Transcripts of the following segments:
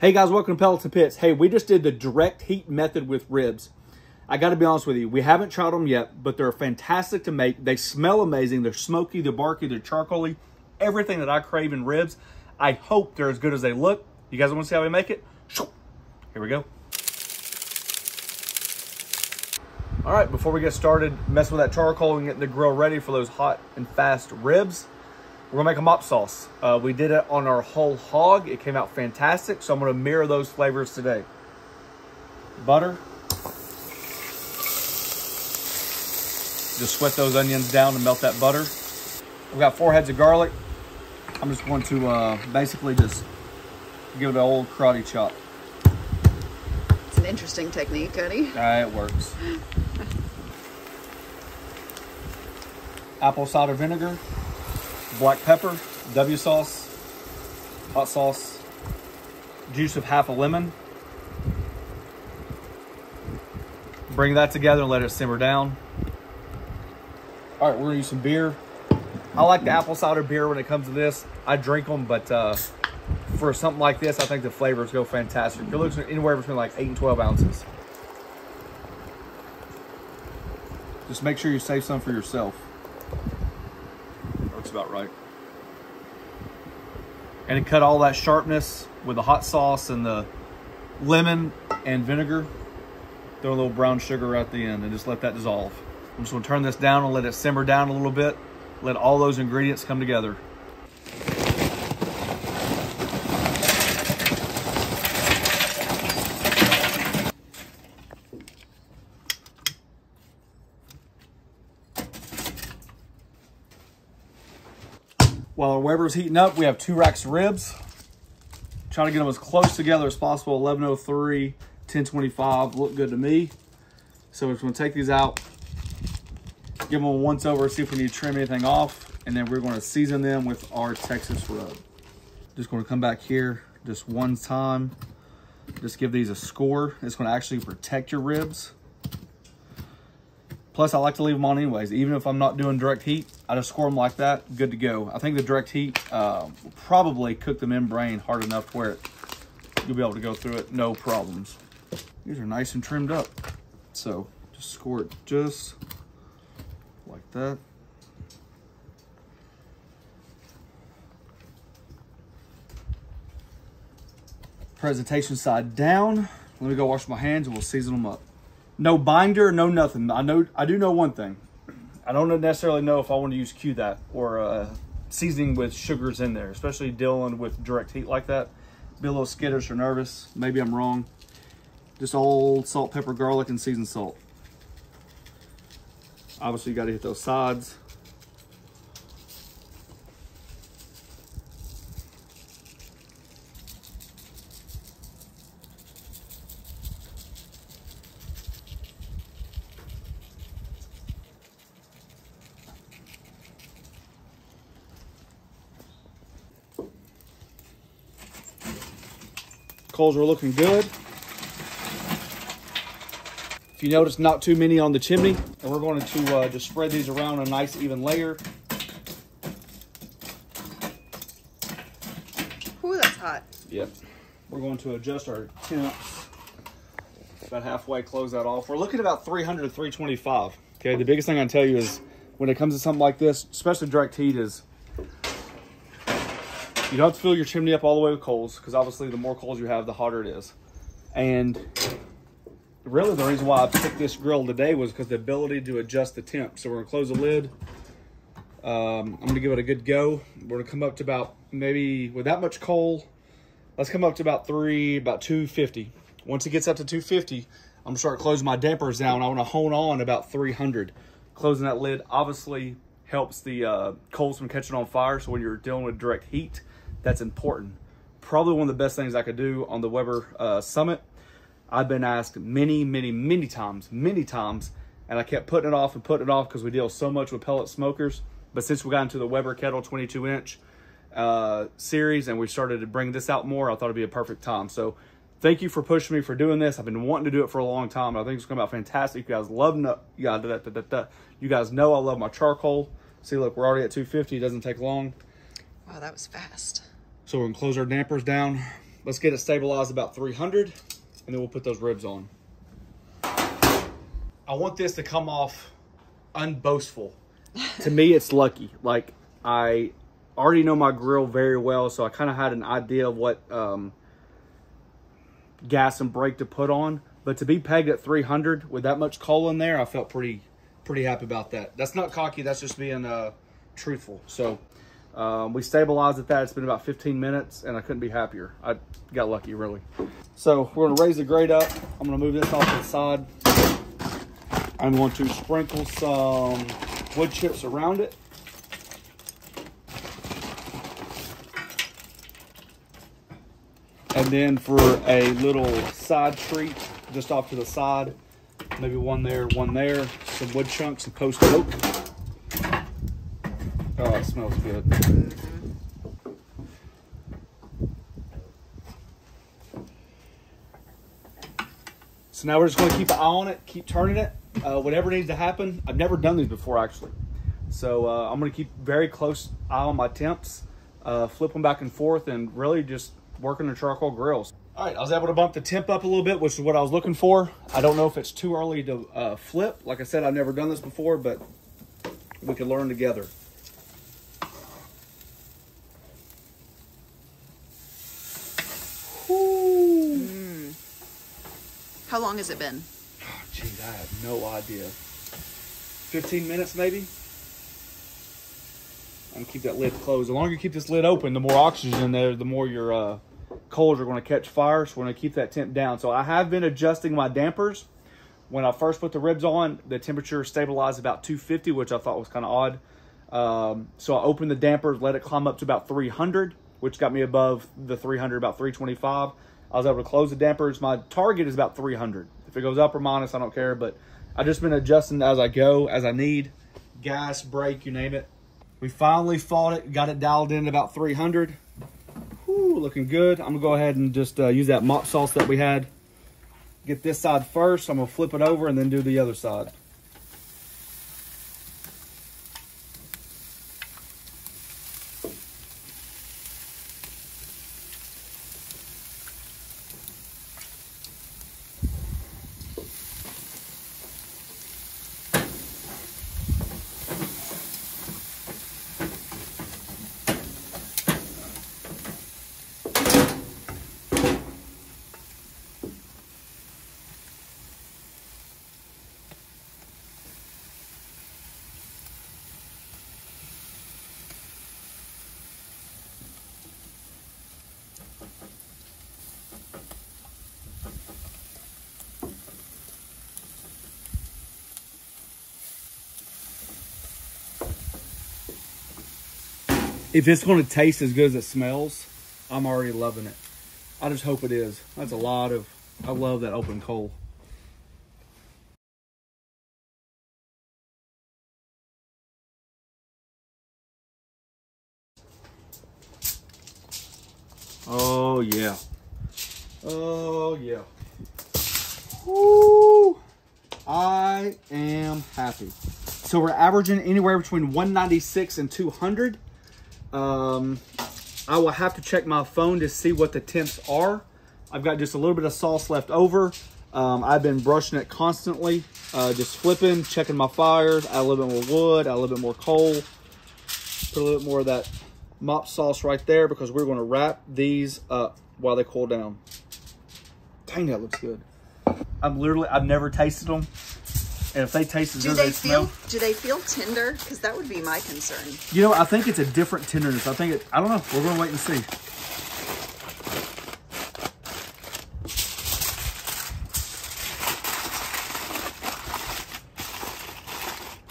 Hey guys, welcome to Pellets and Pits. Hey, we just did the direct heat method with ribs. I got to be honest with you, we haven't tried them yet, but they're fantastic to make. They smell amazing. They're smoky, they're barky, they're charcoaly. Everything that I crave in ribs. I hope they're as good as they look. You guys want to see how we make it? Here we go. All right, before we get started messing with that charcoal and getting the grill ready for those hot and fast ribs, we're gonna make a mop sauce. Uh, we did it on our whole hog. It came out fantastic, so I'm gonna mirror those flavors today. Butter. Just sweat those onions down and melt that butter. We've got four heads of garlic. I'm just going to uh, basically just give it an old karate chop. It's an interesting technique, Cody. Ah, it works. Apple cider vinegar, black pepper, W sauce, hot sauce, juice of half a lemon. Bring that together and let it simmer down. All right, we're gonna use some beer. I like the apple cider beer when it comes to this. I drink them, but uh, for something like this, I think the flavors go fantastic. You're looking anywhere between like 8 and 12 ounces. Just make sure you save some for yourself. About right. And cut all that sharpness with the hot sauce and the lemon and vinegar, throw a little brown sugar at the end and just let that dissolve. I'm just gonna turn this down and let it simmer down a little bit. Let all those ingredients come together. While our Weber's heating up, we have two racks of ribs. Trying to get them as close together as possible. 1103, 1025 look good to me. So we're gonna take these out, give them a once over, see if we need to trim anything off, and then we're gonna season them with our Texas rub. Just gonna come back here just one time, just give these a score. It's gonna actually protect your ribs. Plus, I like to leave them on anyways. Even if I'm not doing direct heat, I just score them like that, good to go. I think the direct heat uh, will probably cook the membrane hard enough where it, you'll be able to go through it, no problems. These are nice and trimmed up. So just score it just like that. Presentation side down. Let me go wash my hands and we'll season them up. No binder, no nothing. I know I do know one thing. I don't necessarily know if I want to use Que That or uh, seasoning with sugars in there, especially dealing with direct heat like that. Be a little skittish or nervous. Maybe I'm wrong. Just old salt, pepper, garlic, and seasoned salt. Obviously, you got to hit those sides. Coals are looking good. If you notice, not too many on the chimney. And we're going to uh, just spread these around a nice even layer. Ooh, that's hot. Yep. We're going to adjust our temps. About halfway, close that off. We're looking at about 300 to 325. Okay, the biggest thing I can tell you is when it comes to something like this, especially direct heat, is you don't have to fill your chimney up all the way with coals because obviously the more coals you have, the hotter it is. And really the reason why I picked this grill today was because the ability to adjust the temp. So we're gonna close the lid. Um, I'm gonna give it a good go. We're gonna come up to about maybe with that much coal, let's come up to about three, about 250. Once it gets up to 250, I'm gonna start closing my dampers down. I wanna hone on about 300. Closing that lid obviously helps the uh, coals from catching on fire. So when you're dealing with direct heat, that's important. Probably one of the best things I could do on the Weber uh, Summit. I've been asked many, many, many times, many times, and I kept putting it off and putting it off because we deal so much with pellet smokers. But since we got into the Weber Kettle 22 inch uh, series and we started to bring this out more, I thought it'd be a perfect time. So thank you for pushing me for doing this. I've been wanting to do it for a long time. I think it's going to out fantastic. You guys love, no, you, guys, da, da, da, you guys know I love my charcoal. See, look, we're already at 250. It doesn't take long. Wow, that was fast. So we're gonna close our dampers down. let's get it stabilized about 300 and then we'll put those ribs on. I want this to come off unboastful. to me, it's lucky. Like I already know my grill very well, so I kind of had an idea of what um, gas and brake to put on. But to be pegged at 300 with that much coal in there, I felt pretty pretty happy about that. That's not cocky. That's just being uh, truthful. So um, we stabilized at that. It's been about 15 minutes, and I couldn't be happier. I got lucky, really. So we're to raise the grate up. I'm to move this off to the side. I'm going to sprinkle some wood chips around it. And then for a little side treat, just off to the side, maybe one there, one there, some wood chunks and post oak. Oh, it smells good. So now we're just going to keep an eye on it, keep turning it, uh, whatever needs to happen. I've never done these before actually. So uh, I'm going to keep very close eye on my temps, uh, flip them back and forth, and really just working the charcoal grills. All right, I was able to bump the temp up a little bit, which is what I was looking for. I don't know if it's too early to uh, flip. Like I said, I've never done this before, but we can learn together. Long has it been? Oh, geez, I have no idea. 15 minutes maybe? I'm gonna keep that lid closed. The longer you keep this lid open, the more oxygen in there, the more your uh, coals are gonna catch fire. So we're gonna keep that temp down. So I have been adjusting my dampers. When I first put the ribs on, the temperature stabilized about 250, which I thought was kind of odd. Um, so I opened the dampers, let it climb up to about 300, which got me above the 300, about 325. I was able to close the dampers. My target is about 300. If it goes up or minus, I don't care, but I've just been adjusting as I go, as I need. Gas, brake, you name it. We finally fought it, got it dialed in about 300. Whew, looking good. I'm gonna go ahead and just uh, use that mop sauce that we had. Get this side first. I'm gonna flip it over and then do the other side. If it's going to taste as good as it smells, I'm already loving it. I just hope it is. That's a lot of, I love that open coal. Oh yeah. Oh yeah. Woo! I am happy. So we're averaging anywhere between 196 and 200. Um, I will have to check my phone to see what the temps are. I've got just a little bit of sauce left over. Um, I've been brushing it constantly, uh, just flipping, checking my fires, add a little bit more wood, add a little bit more coal, put a little bit more of that mop sauce right there because we're going to wrap these up while they cool down. Dang, that looks good. I'm literally, I've never tasted them. And if they taste as do good they as they feel? smell, Do they feel tender? Because that would be my concern. you know, I think it's a different tenderness. I think it, I don't know. We're going to wait and see.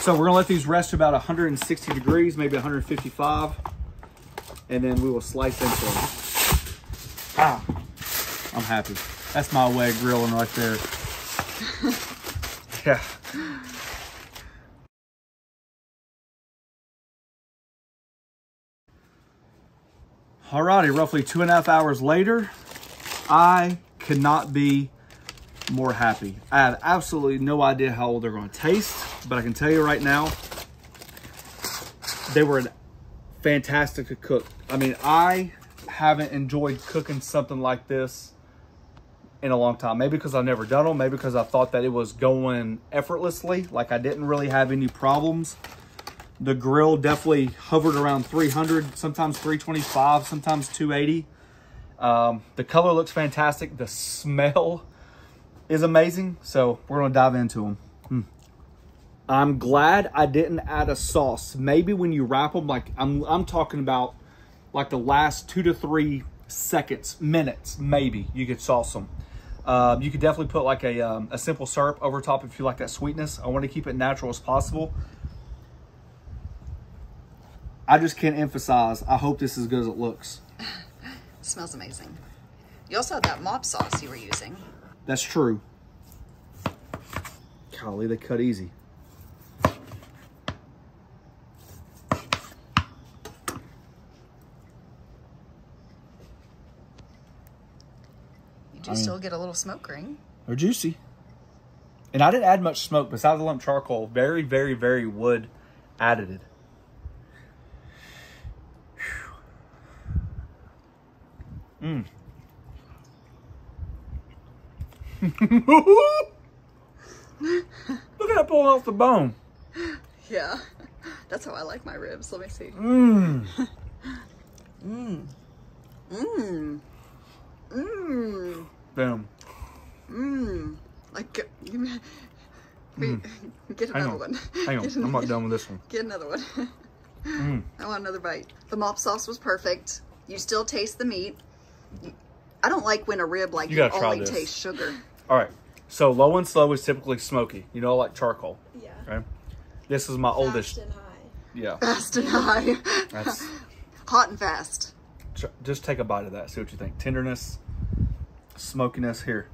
So we're gonna let these rest about 160 degrees, maybe 155, and then we will slice into them. Ah, I'm happy. That's my way of grilling right there. yeah. Alrighty, roughly two and a half hours later, I could not be more happy. I have absolutely no idea how old they're going to taste, but I can tell you right now, they were fantastic to cook. I mean, I haven't enjoyed cooking something like this in a long time. Maybe because I've never done them. Maybe because I thought that it was going effortlessly. Like I didn't really have any problems. The grill definitely hovered around 300, sometimes 325, sometimes 280. Um, the color looks fantastic. The smell is amazing. So we're going to dive into them. Hmm. I'm glad I didn't add a sauce. Maybe when you wrap them, like I'm, I'm talking about like the last two to three seconds, minutes, maybe you could sauce them. Um, you could definitely put like a, um, a simple syrup over top if you like that sweetness. I want to keep it natural as possible. I just can't emphasize. I hope this is as good as it looks. smells amazing. You also had that mop sauce you were using. That's true. Golly, they cut easy. You do still get a little smoke ring. They're juicy. And I didn't add much smoke besides the lump charcoal. Very, very, very wood added. Mmm. Look at that pulling off the bone. Yeah. That's how I like my ribs. Let me see. Mmm. Mmm. Mmm. Mmm. Damn. Mmm. Like, give me, wait, mm. get Hang another on. one. Hang on. Get I'm not done with this one. Get another one. Mm. I want another bite. The mop sauce was perfect. You still taste the meat. You- I don't like when a rib like You you, gotta try only this. taste sugar. All right. So low and slow is typically smoky. You know, like charcoal. Yeah. Okay. This is my oldest. Fast and high. Yeah. Fast and high. That's Hot and fast. Just take a bite of that. See what you think. Tenderness, smokiness. Here,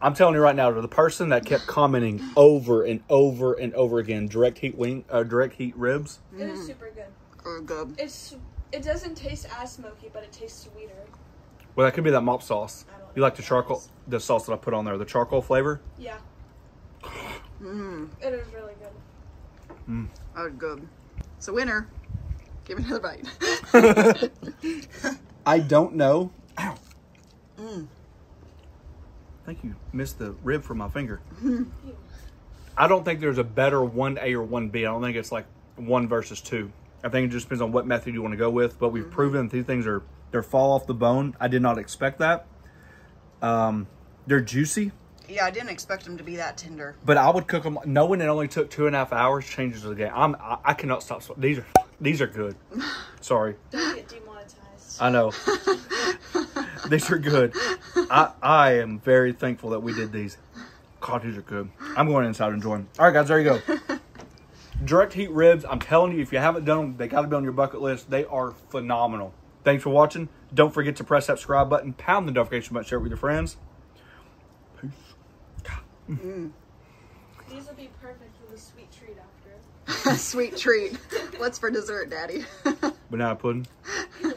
I'm telling you right now, to the person that kept commenting over and over and over again, direct heat wing, uh, direct heat ribs. It is super good. Oh, good. It's it doesn't taste as smoky, but it tastes sweeter. Well, that could be that mop sauce. I don't You like the charcoal, is. the sauce that I put on there, the charcoal flavor. Yeah. Mmm. It is really good. Mm. Oh, good. So winner. Give me another bite. I don't know. Ow. Mm. I think you missed the rib from my finger. Mm-hmm. I don't think there's a better 1A or 1B. I don't think it's like one versus two. I think it just depends on what method you want to go with. But we've proven these things are they're fall off the bone. I did not expect that. Um, they're juicy, yeah, I didn't expect them to be that tender. but I would cook them. Knowing it only took two and a half hours changes the game. I'm I, I cannot stop. These are these are good. Sorry. Don't get demonetized. I know. these are good. I, I am very thankful that we did these. God, these are good. I'm going inside and enjoying. All right, guys, there you go. Direct heat ribs. I'm telling you, if you haven't done them, they got to be on your bucket list. They are phenomenal. Thanks for watching. Don't forget to press that subscribe button, pound the notification button, share it with your friends. Peace. Mm. These will be perfect for the sweet treat after. Sweet treat. What's for dessert, Daddy? Banana pudding.